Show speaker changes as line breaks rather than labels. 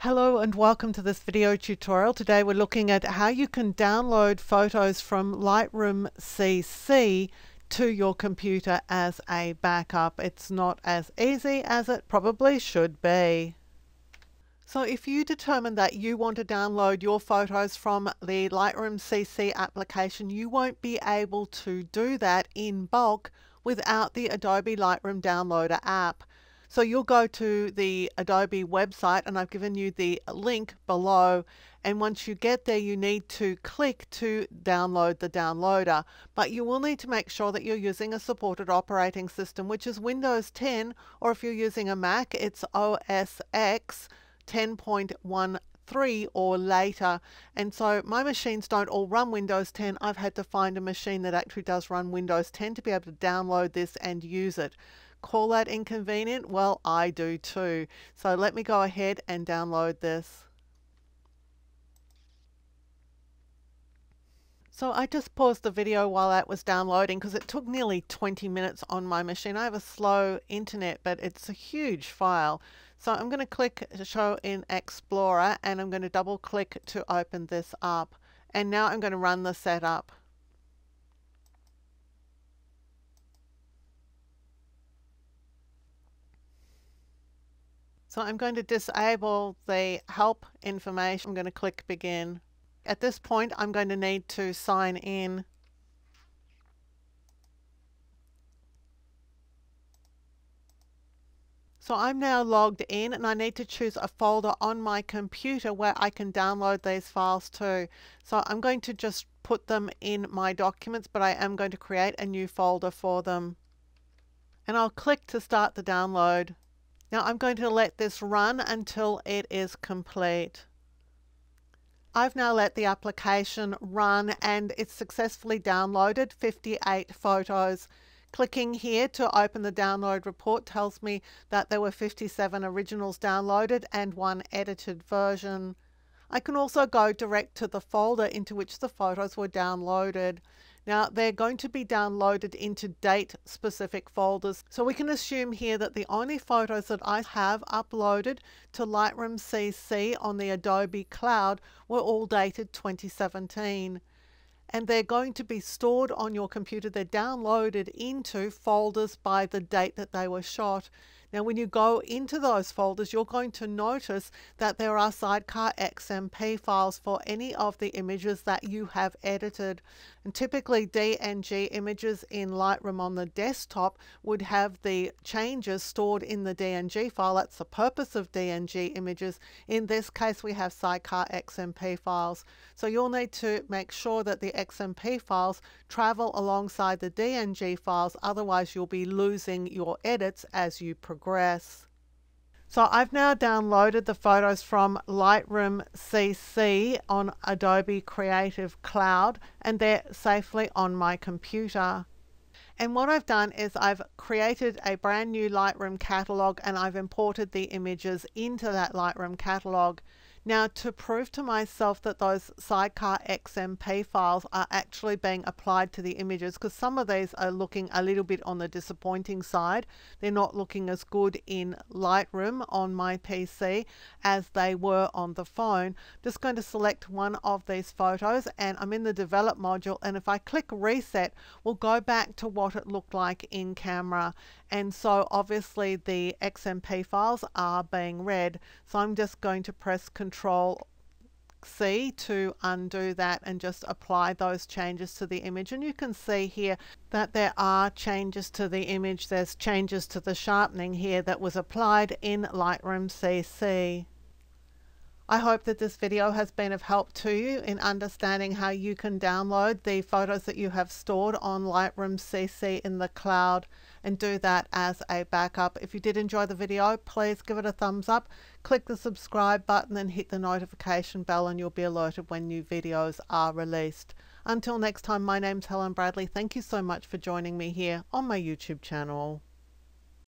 Hello and welcome to this video tutorial. Today we're looking at how you can download photos from Lightroom CC to your computer as a backup. It's not as easy as it probably should be. So if you determine that you want to download your photos from the Lightroom CC application, you won't be able to do that in bulk without the Adobe Lightroom Downloader app. So you'll go to the Adobe website and I've given you the link below. And once you get there you need to click to download the downloader. But you will need to make sure that you're using a supported operating system which is Windows 10 or if you're using a Mac it's OS X 10.13 or later. And so my machines don't all run Windows 10 I've had to find a machine that actually does run Windows 10 to be able to download this and use it call that inconvenient? Well, I do too. So let me go ahead and download this. So I just paused the video while that was downloading because it took nearly 20 minutes on my machine. I have a slow internet, but it's a huge file. So I'm going to click show in Explorer and I'm going to double click to open this up. And now I'm going to run the setup. So I'm going to disable the help information. I'm going to click begin. At this point, I'm going to need to sign in. So I'm now logged in and I need to choose a folder on my computer where I can download these files to. So I'm going to just put them in my documents, but I am going to create a new folder for them. And I'll click to start the download. Now I'm going to let this run until it is complete. I've now let the application run and it's successfully downloaded 58 photos. Clicking here to open the download report tells me that there were 57 originals downloaded and one edited version. I can also go direct to the folder into which the photos were downloaded. Now they're going to be downloaded into date specific folders. So we can assume here that the only photos that I have uploaded to Lightroom CC on the Adobe Cloud were all dated 2017 and they're going to be stored on your computer. They're downloaded into folders by the date that they were shot. Now, when you go into those folders, you're going to notice that there are sidecar XMP files for any of the images that you have edited. And typically DNG images in Lightroom on the desktop would have the changes stored in the DNG file. That's the purpose of DNG images. In this case, we have sidecar XMP files. So you'll need to make sure that the XMP files travel alongside the DNG files, otherwise you'll be losing your edits as you progress. So I've now downloaded the photos from Lightroom CC on Adobe Creative Cloud and they're safely on my computer. And what I've done is I've created a brand new Lightroom catalog and I've imported the images into that Lightroom catalog. Now to prove to myself that those sidecar XMP files are actually being applied to the images because some of these are looking a little bit on the disappointing side. They're not looking as good in Lightroom on my PC as they were on the phone. Just going to select one of these photos and I'm in the develop module and if I click reset we'll go back to what it looked like in camera and so obviously the XMP files are being read so I'm just going to press control C to undo that and just apply those changes to the image. And you can see here that there are changes to the image. There's changes to the sharpening here that was applied in Lightroom CC I hope that this video has been of help to you in understanding how you can download the photos that you have stored on Lightroom CC in the cloud and do that as a backup. If you did enjoy the video, please give it a thumbs up, click the subscribe button and hit the notification bell and you'll be alerted when new videos are released. Until next time, my name's Helen Bradley. Thank you so much for joining me here on my YouTube channel.